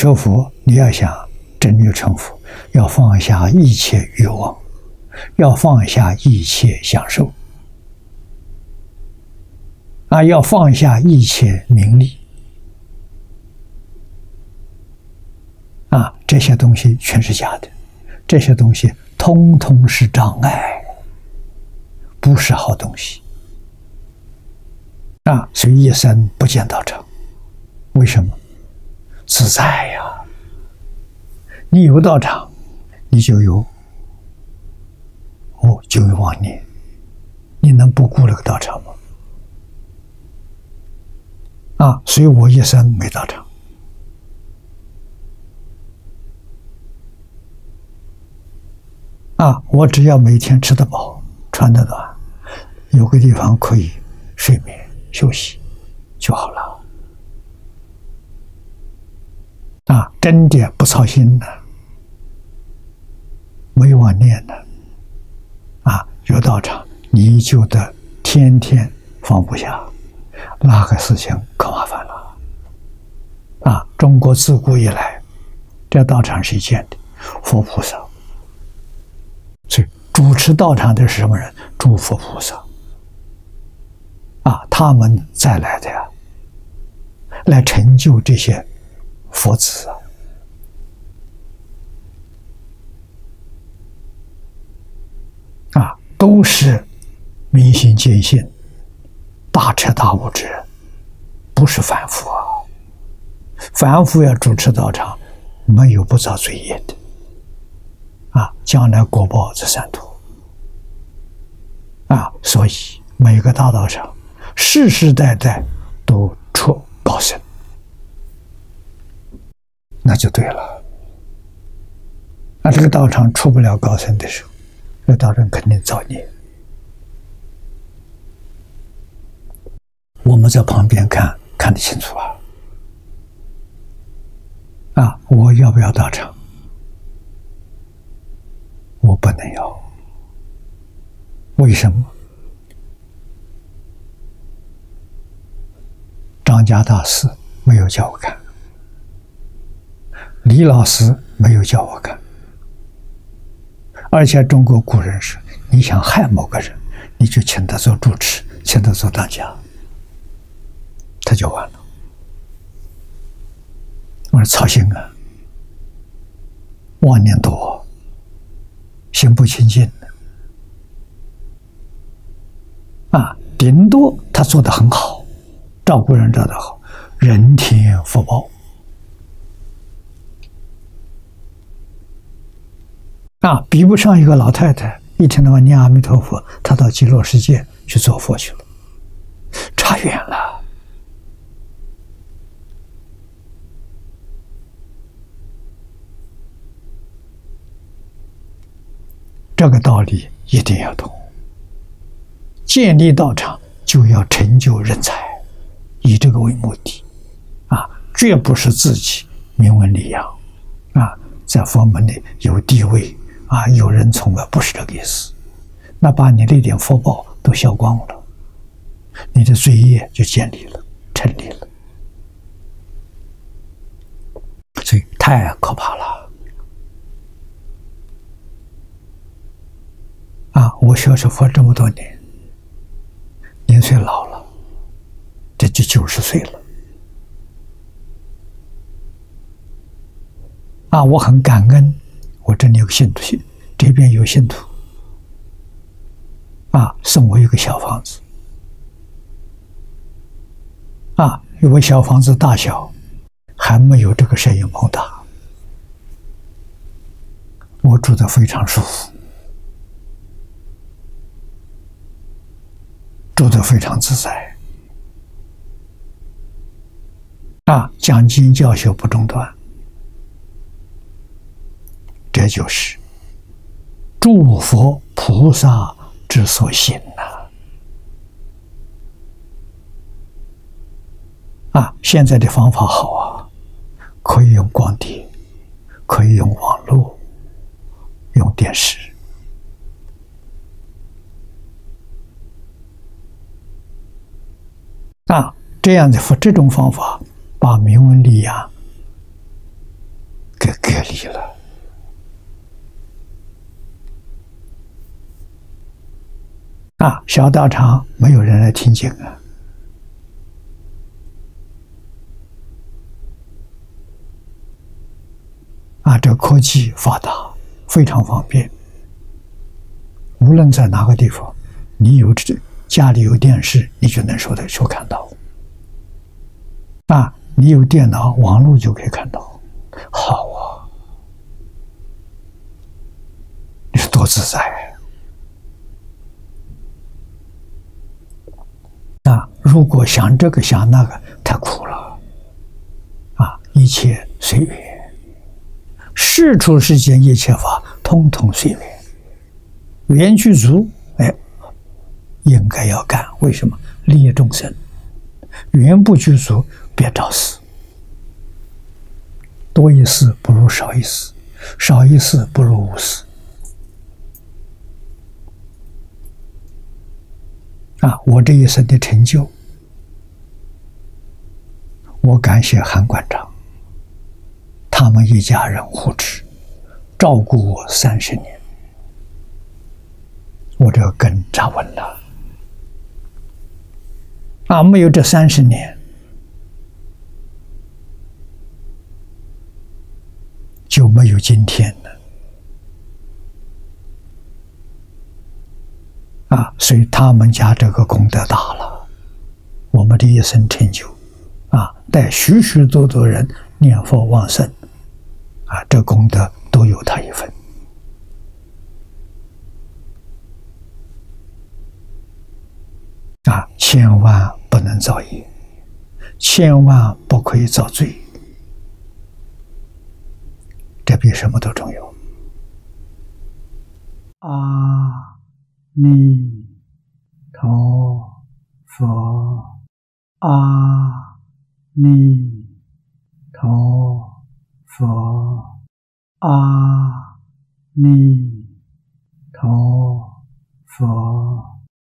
学佛，你要想真正成佛，要放下一切欲望，要放下一切享受，啊，要放下一切名利，啊，这些东西全是假的，这些东西通通是障碍，不是好东西，啊，所以一生不见道场，为什么？自在呀！你有道场，你就有哦，就有妄念。你能不顾那个道场吗？啊！所以我一生没道场。啊！我只要每天吃得饱，穿得暖，有个地方可以睡眠休息就好了。啊，真的不操心的，没妄念的，啊，有道场，你就得天天放不下，那个事情可麻烦了。啊，中国自古以来，这道场是建的，佛菩萨，所以主持道场的是什么人？诸佛菩萨。啊，他们再来的呀，来成就这些。佛子啊，都是明心见性、大彻大悟之人，不是凡夫啊。凡夫要主持道场，没有不造罪业的啊，将来果报这三途啊。所以每个大道场，世世代代都出高僧。那就对了。那这个道场出不了高僧的时候，那道场肯定造孽。我们在旁边看看得清楚啊。啊，我要不要道场？我不能要。为什么？张家大师没有叫我看。李老师没有叫我干，而且中国古人说：“你想害某个人，你就请他做主持，请他做当家，他就完了。”我说：“操心啊，万年多，心不清净啊，顶多他做的很好，照顾人照的好，人天福报。”啊，比不上一个老太太，一天到晚念阿弥陀佛，她到极乐世界去做佛去了，差远了。这个道理一定要懂。建立道场就要成就人才，以这个为目的，啊，绝不是自己名闻利养，啊，在佛门里有地位。啊，有人从啊，不是这个意思，那把你那点福报都消光了，你的罪业就建立了，成立了，所以太可怕了。啊，我学学佛这么多年，年岁老了，这就九十岁了。啊，我很感恩。我这里有个信徒，这边有信徒，啊，送我一个小房子，啊，因为小房子大小还没有这个摄影棚大，我住的非常舒服，住的非常自在，啊，讲经教学不中断。这就是诸佛菩萨之所行呐！啊，现在的方法好啊，可以用光碟，可以用网络，用电视啊，这样的这种方法，把明文力呀给隔离了。啊，小道场没有人来听经啊！啊，这科技发达，非常方便。无论在哪个地方，你有这家里有电视，你就能收得收看到。啊，你有电脑，网络就可以看到，好啊！你说多自在！如果想这个想那个，太苦了，啊！一切随缘，事出世间一切法，通通随缘。缘具足，哎，应该要干。为什么利益众生？缘不具足，别找死。多一事不如少一事，少一事不如无事。啊！我这一生的成就。我感谢韩馆长，他们一家人护持、照顾我三十年，我这个根扎稳了。啊，没有这三十年，就没有今天了。啊，所以他们家这个功德大了，我们的一生成就。啊，带许许多多人念佛往生，啊，这功德都有他一份。啊，千万不能造业，千万不可以造罪，这比什么都重要。阿弥陀佛，阿。